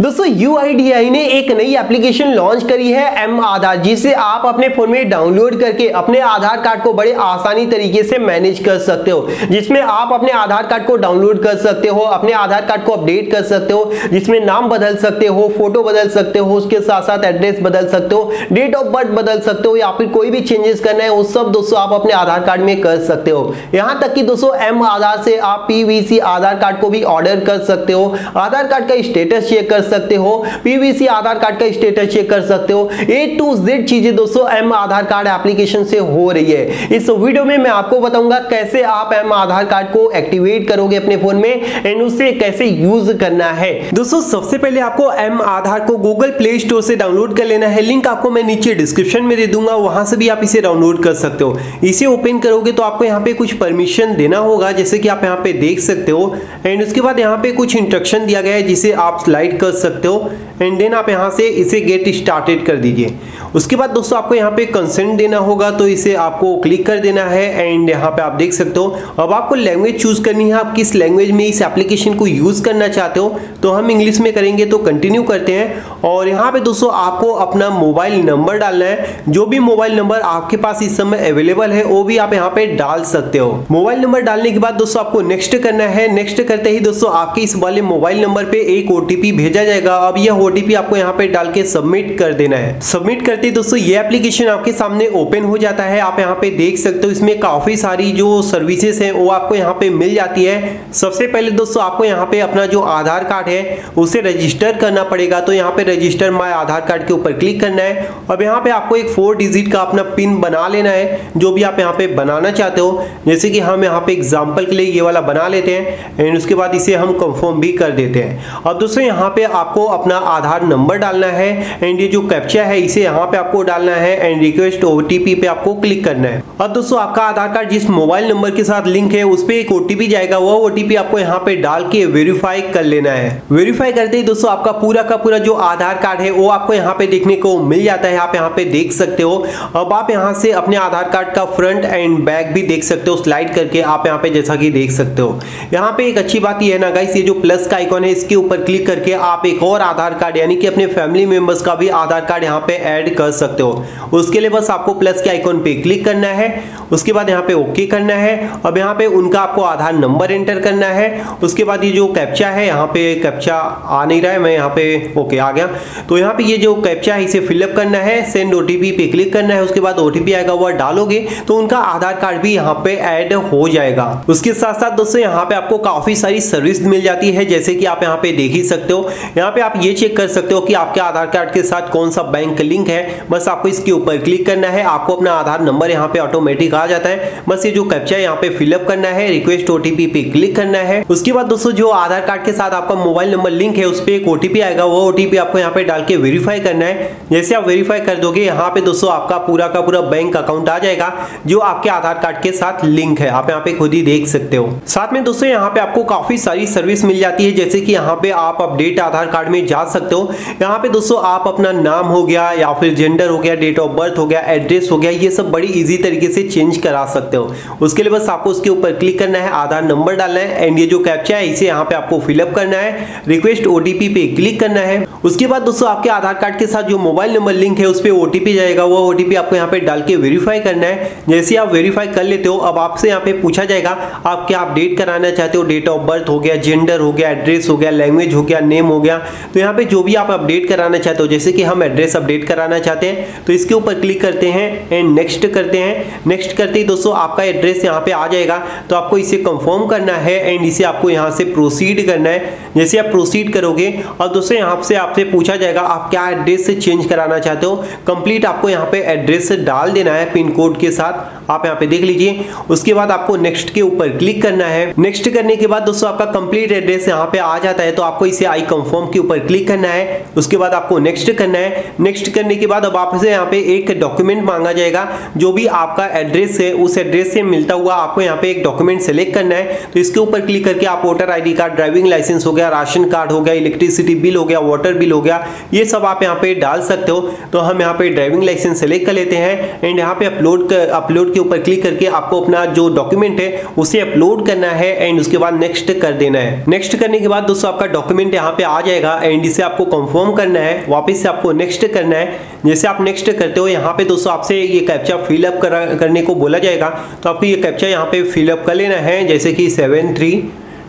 दोस्तों यू ने एक नई एप्लीकेशन लॉन्च करी है एम आधार जिसे आप अपने फ़ोन में डाउनलोड करके अपने आधार कार्ड को बड़े आसानी तरीके से मैनेज कर सकते हो। जिसमें आप अपने आधार कार्ड को डाउनलोड कर सकते हो, अपने आधार कार्ड को अपडेट कर सकते हो, जिसमें नाम बदल सकते हो फ़ोटो बदल सकते हो, उसके साथ साथ एड्रेस बदल सकते हो डेट ऑफ़ बर्थ बदल सकते हो, या फिर कोई भी चेंजेस करना है, वो सब दोस्तों आप अपने आधार कार्ड में कर सकते हो। यहाँ तक कि दोस्तों एम आधार से आप पीवीसी आधार कार्ड को भी ऑर्डर कर सकते हो। आधार कार्ड का स्टेटस चेक कर सकते हो पीवीसी आधार कार्ड का स्टेटस चेक कर सकते हो। ए टू जेड चीज़ें दोस्तों एम आधार कार्ड एप्लीकेशन से हो रही है। इस वीडियो में मैं आपको बताऊँगा कैसे आप एम आधार कार्ड को एक्टिवेट करोगे अपने फ़ोन में एंड उससे कैसे यूज़ करना है। दोस्तों, सबसे पहले आपको एम आधार को गूगल प्ले स्टोर से डाउनलोड कर लेना है। लिंक आपको मैं नीचे डिस्क्रिप्शन में दे दूँगा, वहाँ से भी आप इसे डाउनलोड कर सकते हो। इसे ओपन करोगे तो आपको यहाँ पे कुछ परमिशन देना होगा, जैसे कि आप यहाँ पे देख सकते हो। एंड उसके बाद यहाँ पे कुछ इंस्ट्रक्शन दिया गया है, जिसे आप स्लाइड कर सकते हो एंड देन आप यहाँ से इसे गेट स्टार्टेड कर दीजिए। उसके बाद दोस्तों आपको यहाँ पे कंसेंट देना होगा तो इसे आपको क्लिक कर देना है एंड यहाँ पे आप देख सकते हो। अब आपको लैंग्वेज चूज़ करनी है, आप किस लैंग्वेज में इस एप्लीकेशन को यूज़ करना चाहते हो तो हम इंग्लिश में करेंगे तो कंटिन्यू करते हैं। और यहाँ पे दोस्तों आपको अपना मोबाइल नंबर डालना है। जो भी मोबाइल नंबर आपके पास इस समय अवेलेबल है, वो भी आप यहाँ पे डाल सकते हो। मोबाइल नंबर डालने के बाद दोस्तों आपको नेक्स्ट करना है। नेक्स्ट करते ही दोस्तों आपके इस वाले मोबाइल नंबर पे एक ओटीपी भेजा जाएगा। अब यह ओटीपी आपको यहाँ पे डाल के सबमिट कर देना है। सबमिट करते दोस्तों, ये एप्लीकेशन आपके सामने ओपन हो जाता है। आप यहाँ पे देख सकते हो, इसमें काफ़ी सारी जो सर्विसेज़ है, वो आपको यहाँ पे मिल जाती है। सबसे पहले दोस्तों, आपको यहाँ पे अपना जो आधार कार्ड है, उसे रजिस्टर करना पड़ेगा। तो यहाँ पे रजिस्टर माई आधार कार्ड के ऊपर क्लिक करना है। अब यहाँ पे आपको एक फोर डिजिट का अपना पिन बना लेना है, जो भी आप यहाँ पे बनाना चाहते हो। जैसे कि हम यहाँ पे एग्ज़ाम्पल के लिए ये वाला बना लेते हैं एंड उसके बाद इसे हम कंफर्म भी कर देते हैं। अब दोस्तों, यहाँ पे आपको अपना आधार नंबर डालना है एंड ये जो कैप्चा है, इसे यहाँ पे आपको डालना है एंड रिक्वेस्ट ओटीपी पे आपको क्लिक करना है। अब दोस्तों, आपका आधार कार्ड जिस मोबाइल नंबर के साथ लिंक है, उस पर एक ओटीपी जाएगा। वो ओटीपी आपको यहाँ पे डाल के वेरीफाई कर लेना है। वेरीफाई करते ही दोस्तों, आपका पूरा का पूरा जो आधार कार्ड है, वो आपको यहाँ पे देखने को मिल जाता है। आप यहाँ पे देख सकते हो। अब आप यहाँ से अपने आधार कार्ड का फ्रंट एंड बैक भी देख सकते हो स्लाइड करके आप यहाँ पे जैसा कि देख सकते हो। यहाँ पे एक अच्छी बात यह है ना गाइस ये जो प्लस का आइकॉन है, इसके ऊपर क्लिक करके आप एक और आधार कार्ड, यानी कि अपने फैमिली मेंबर्स का भी आधार कार्ड यहाँ पे ऐड कर सकते हो। उसके लिए बस आपको प्लस के आइकॉन पे क्लिक करना है। उसके बाद यहाँ पे ओके करना है। अब यहाँ पे उनका आपको आधार नंबर एंटर करना है। उसके बाद ये जो कैप्चा है, यहाँ पे कैप्चा आ नहीं रहा है। मैं यहाँ पे ओके आ गया। तो यहाँ पे ये जो कैप्चा है, इसे फिलअप करना है। सेंड ओटीपी पे क्लिक करना है। उसके बाद ओटीपी आएगा वह डालोगे तो उनका आधार कार्ड भी यहाँ पे ऐड हो जाएगा। उसके साथ साथ दोस्तों, यहाँ पे आपको काफ़ी सारी सर्विस मिल जाती है। जैसे कि आप यहाँ पे देख ही सकते हो। यहाँ पे आप ये चेक कर सकते हो कि आपके आधार कार्ड के साथ कौन सा बैंक लिंक है। बस आपको इसके ऊपर क्लिक करना है। आपको अपना आधार नंबर यहाँ पे ऑटोमेटिक आ जाता है। बस ये जो कैप्चा यहाँ पे फिलअप करना है रिक्वेस्ट ओटीपी पे क्लिक करना है। उसके बाद दोस्तों जो आधार कार्ड के साथ आपका मोबाइल नंबर लिंक है, उस पर एक ओटीपी आएगा। वो ओटीपी आपको यहाँ पे डाल के वेरीफाई करना है। जैसे आप वेरीफाई कर दोगे, यहाँ पे दोस्तों आपका पूरा का पूरा बैंक अकाउंट आ जाएगा, जो आपके आधार कार्ड के साथ लिंक है। आप यहाँ पे खुद ही देख सकते हो। साथ में दोस्तों यहाँ पे आपको काफ़ी सारी सर्विस मिल जाती है। जैसे कि यहाँ पे आप अपडेट आधार कार्ड में जा सकते हो। यहाँ पे दोस्तों आप अपना नाम हो गया या फिर जेंडर हो गया डेट ऑफ़ बर्थ हो गया एड्रेस हो गया, ये सब बड़ी इजी तरीके से चेंज करा सकते हो। उसके लिए बस आपको उसके ऊपर क्लिक करना है, आधार नंबर डालना है एंड ये जो कैप्चा है, इसे यहाँ पे आपको फिलअप करना है। रिक्वेस्ट ओटीपी पे क्लिक करना है। उसके बाद दोस्तों आपके आधार कार्ड के साथ जो मोबाइल नंबर लिंक है, उस पर ओटीपी जाएगा। वो ओटीपी आपको यहाँ पे डाल के वेरीफाई करना है। जैसे आप वेरीफाई कर लेते हो, अब आपसे यहाँ पे पूछा जाएगा, आप क्या अपडेट कराना चाहते हो? डेट ऑफ़ बर्थ हो गया जेंडर हो गया एड्रेस हो गया लैंग्वेज हो गया नेम हो गया तो यहाँ पे जो भी आप अपडेट कराना चाहते हो, जैसे कि हम एड्रेस अपडेट कराना चाहते हैं तो इसके ऊपर क्लिक करते हैं एंड नेक्स्ट करते हैं। नेक्स्ट करते ही दोस्तों आपका एड्रेस यहाँ पे आ जाएगा। तो आपको इसे कंफर्म करना है एंड इसे आपको यहाँ से प्रोसीड करना है। जैसे आप प्रोसीड करोगे, और दोस्तों यहाँ से आपसे पूछा जाएगा, आप क्या एड्रेस से चेंज कराना चाहते हो? कंप्लीट आपको यहाँ पे एड्रेस डाल देना है पिन कोड के साथ। आप यहाँ पे देख लीजिए। उसके बाद आपको नेक्स्ट के ऊपर क्लिक करना है। नेक्स्ट करने के बाद दोस्तों आपका कंप्लीट एड्रेस यहाँ पे आ जाता है। तो आपको इसे आई कंफर्म के ऊपर क्लिक करना है, उसके बाद आपको नेक्स्ट करना है। नेक्स्ट करने के बाद अब आपसे यहाँ पे एक डॉक्यूमेंट मांगा जाएगा, जो भी आपका एड्रेस है, उस एड्रेस से मिलता हुआ आपको यहाँ पे एक डॉक्यूमेंट सेलेक्ट करना है। तो इसके ऊपर क्लिक करके आप voter ID card driving licence हो गया, राशन कार्ड हो गया इलेक्ट्रिसिटी बिल हो गया वाटर बिल हो गया, ये सब आप यहाँ पे डाल सकते हो। तो हम यहाँ पे ड्राइविंग लाइसेंस सेलेक्ट कर लेते हैं एंड यहाँ पे अपलोड अपलोड के ऊपर क्लिक करके आपको अपना जो डॉक्यूमेंट है, उसे अपलोड करना है एंड उसके बाद नेक्स्ट कर देना है। नेक्स्ट करने के बाद दोस्तों आपका डॉक्यूमेंट यहाँ पे आ जाएगा एंड इसे आपको कंफर्म करना है, वापस से आपको नेक्स्ट करना है। जैसे आप नेक्स्ट करते हो, यहाँ पे दोस्तों आपसे ये कैप्चा फिलअप करने को बोला जाएगा। तो आपको ये कैप्चा यहाँ पे फिलअप कर लेना है, जैसे कि seven three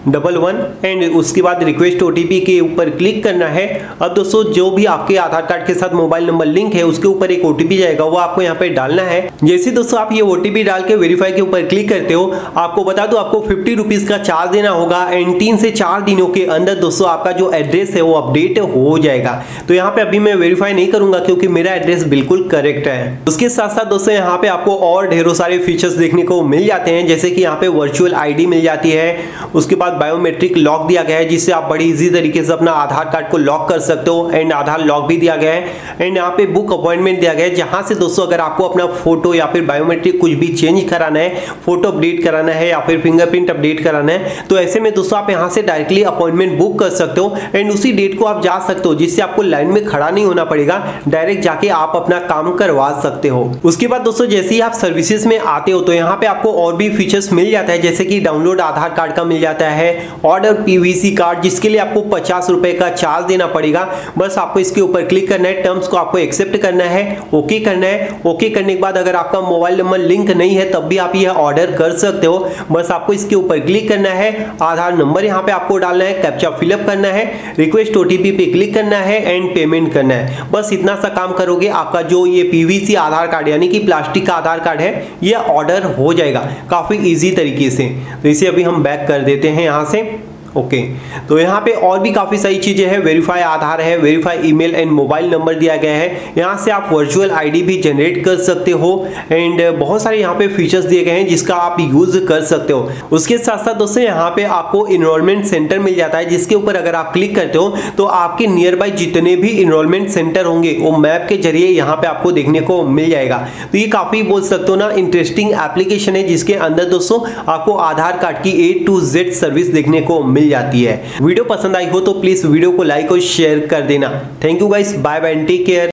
double one and उसके बाद रिक्वेस्ट ओटीपी के ऊपर क्लिक करना है। अब दोस्तों, जो भी आपके आधार कार्ड के साथ मोबाइल नंबर लिंक है, उसके ऊपर एक ओटीपी जाएगा, वो आपको यहाँ पे डालना है। जैसे दोस्तों आप ये ओटीपी डाल के वेरीफाई के ऊपर क्लिक करते हो, आपको बता दो आपको फिफ्टी रुपीज़ का चार्ज देना होगा एंड तीन से चार दिनों के अंदर दोस्तों आपका जो एड्रेस है वो अपडेट हो जाएगा। तो यहाँ पे अभी मैं वेरीफाई नहीं करूँगा क्योंकि मेरा एड्रेस बिल्कुल करेक्ट है। उसके साथ साथ दोस्तों यहाँ पे आपको और ढेरों सारे फीचर्स देखने को मिल जाते हैं, जैसे कि यहाँ पे वर्चुअल आईडी मिल जाती है। उसके बाद बायोमेट्रिक लॉक दिया गया है, जिससे आप बड़ी इजी तरीके से अपना आधार कार्ड को लॉक कर सकते हो एंड आधार लॉक भी दिया गया है एंड यहाँ पे बुक अपॉइंटमेंट दिया गया है, जहाँ से दोस्तों अगर आपको अपना फ़ोटो या फिर बायोमेट्रिक कुछ भी चेंज कराना है फ़ोटो अपडेट कराना है या फिर फिंगरप्रिंट अपडेट कराना है तो ऐसे में दोस्तों आप यहाँ से डायरेक्टली अपॉइंटमेंट बुक कर सकते हो एंड उसी डेट को आप जा सकते हो, जिससे आपको लाइन में खड़ा नहीं होना पड़ेगा डायरेक्ट जाके आप अपना काम करवा सकते हो। उसके बाद दोस्तों जैसे ही आप सर्विसेज़ में आते हो तो यहाँ पे आपको और भी फीचर्स मिल जाता है, जैसे कि डाउनलोड आधार कार्ड का मिल जाता है ऑर्डर पीवीसी कार्ड जिसके लिए आपको पचास रुपए का चार्ज देना पड़ेगा। बस आपको इसके ऊपर क्लिक करना है टर्म्स को आपको एक्सेप्ट करना है ओके करना है। ओके करने के बाद अगर आपका मोबाइल नंबर लिंक नहीं है, तब भी आप यह ऑर्डर कर सकते हो। बस आपको इसके ऊपर क्लिक करना है, आधार नंबर यहाँ पे आपको डालना है कैप्चा फिलअप करना है रिक्वेस्ट ओटीपी पे क्लिक करना है एंड पेमेंट करना है। बस इतना सा काम करोगे, आपका जो ये पीवीसी आधार कार्ड यानी कि प्लास्टिक का आधार कार्ड है ये ऑर्डर हो जाएगा काफ़ी इजी तरीके से। तो इसे अभी हम बैक कर देते हैं यहाँ से ओके। okay. तो यहाँ पे और भी काफ़ी सारी चीज़ें हैं। वेरीफाई आधार है verify email and mobile number दिया गया है। यहाँ से आप वर्चुअल आईडी भी जनरेट कर सकते हो। एंड बहुत सारे यहाँ पे फीचर्स दिए गए हैं जिसका आप यूज़ कर सकते हो। उसके साथ साथ दोस्तों, यहाँ पे आपको इनरोलमेंट सेंटर मिल जाता है, जिसके ऊपर अगर आप क्लिक करते हो तो आपके नियर बाई जितने भी इनरोलमेंट सेंटर होंगे, वो मैप के ज़रिए यहाँ पे आपको देखने को मिल जाएगा। तो ये काफ़ी बोल सकते हो ना इंटरेस्टिंग एप्लीकेशन है, जिसके अंदर दोस्तों, आपको आधार कार्ड की ए टू जेड सर्विस देखने को मिल जाती है। वीडियो पसंद आई हो तो प्लीज़ वीडियो को लाइक और शेयर कर देना। Thank you guys bye bye take care